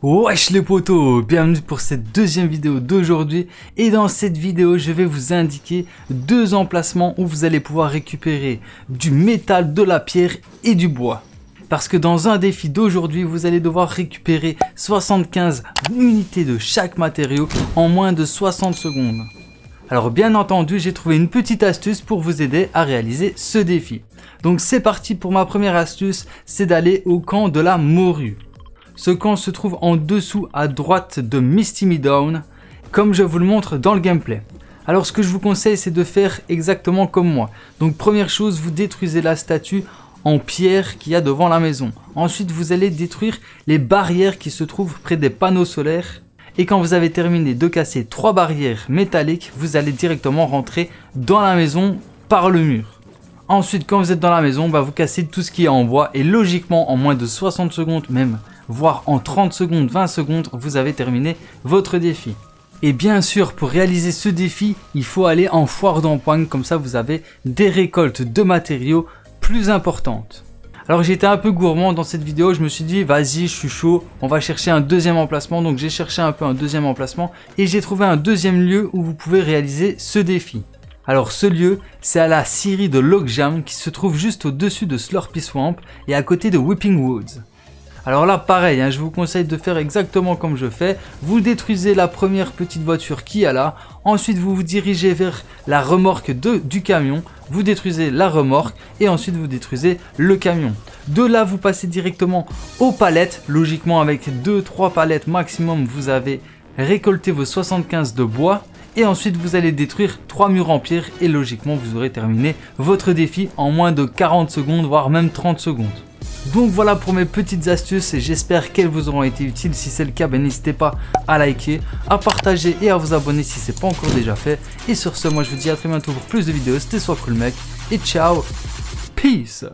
Wesh les potos, bienvenue pour cette deuxième vidéo d'aujourd'hui et dans cette vidéo je vais vous indiquer deux emplacements où vous allez pouvoir récupérer du métal, de la pierre et du bois. Parce que dans un défi d'aujourd'hui vous allez devoir récupérer 75 unités de chaque matériau en moins de 60 secondes. Alors bien entendu j'ai trouvé une petite astuce pour vous aider à réaliser ce défi. Donc c'est parti pour ma première astuce, c'est d'aller au camp de la morue. Ce camp se trouve en dessous à droite de Misty Me Down, comme je vous le montre dans le gameplay. Alors ce que je vous conseille c'est de faire exactement comme moi. Donc première chose, vous détruisez la statue en pierre qu'il y a devant la maison. Ensuite vous allez détruire les barrières qui se trouvent près des panneaux solaires. Et quand vous avez terminé de casser trois barrières métalliques, vous allez directement rentrer dans la maison par le mur. Ensuite, quand vous êtes dans la maison, bah, vous cassez tout ce qui est en bois et logiquement, en moins de 60 secondes, même voire en 30 secondes, 20 secondes, vous avez terminé votre défi. Et bien sûr, pour réaliser ce défi, il faut aller en foire d'empoigne, comme ça vous avez des récoltes de matériaux plus importantes. Alors j'étais un peu gourmand dans cette vidéo, je me suis dit vas-y je suis chaud, on va chercher un deuxième emplacement, donc j'ai cherché un peu un deuxième emplacement et j'ai trouvé un deuxième lieu où vous pouvez réaliser ce défi. Alors ce lieu, c'est à la scierie de Logjam qui se trouve juste au-dessus de Slurpy Swamp et à côté de Whipping Woods. Alors là, pareil, hein, je vous conseille de faire exactement comme je fais. Vous détruisez la première petite voiture qui est là. Ensuite, vous vous dirigez vers la remorque du camion. Vous détruisez la remorque et ensuite vous détruisez le camion. De là, vous passez directement aux palettes. Logiquement, avec 2-3 palettes maximum, vous avez récolté vos 75 de bois. Et ensuite, vous allez détruire 3 murs en pierre et logiquement, vous aurez terminé votre défi en moins de 40 secondes, voire même 30 secondes. Donc voilà pour mes petites astuces et j'espère qu'elles vous auront été utiles. Si c'est le cas, n'hésitez pas à liker, à partager et à vous abonner si c'est pas encore déjà fait. Et sur ce, moi je vous dis à très bientôt pour plus de vidéos. C'était Soit Cool Mec et ciao, peace